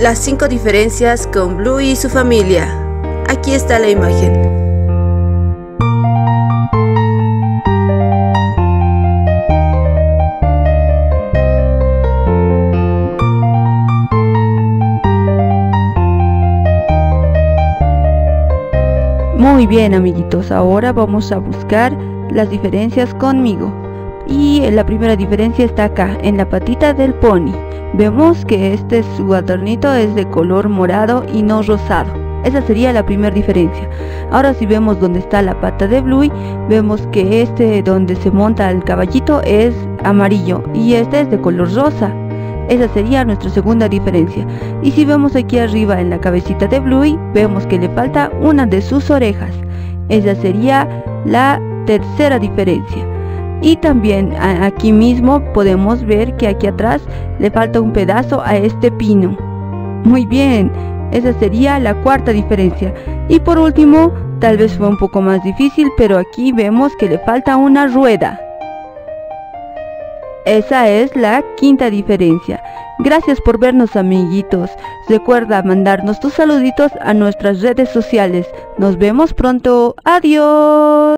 las cinco diferencias con Blue y su familia. Aquí está la imagen. Muy bien amiguitos, ahora vamos a buscar las diferencias conmigo. Y la primera diferencia está acá, en la patita del pony. Vemos que este su adornito es de color morado y no rosado. Esa sería la primera diferencia. Ahora si vemos donde está la pata de Bluey, vemos que este donde se monta el caballito es amarillo y este es de color rosa. Esa sería nuestra segunda diferencia. Y si vemos aquí arriba en la cabecita de Bluey, vemos que le falta una de sus orejas. Esa sería la tercera diferencia. Y también aquí mismo podemos ver que aquí atrás le falta un pedazo a este pino. Muy bien, esa sería la cuarta diferencia. Y por último, tal vez fue un poco más difícil, pero aquí vemos que le falta una rueda. Esa es la quinta diferencia. Gracias por vernos amiguitos. Recuerda mandarnos tus saluditos a nuestras redes sociales. Nos vemos pronto. Adiós.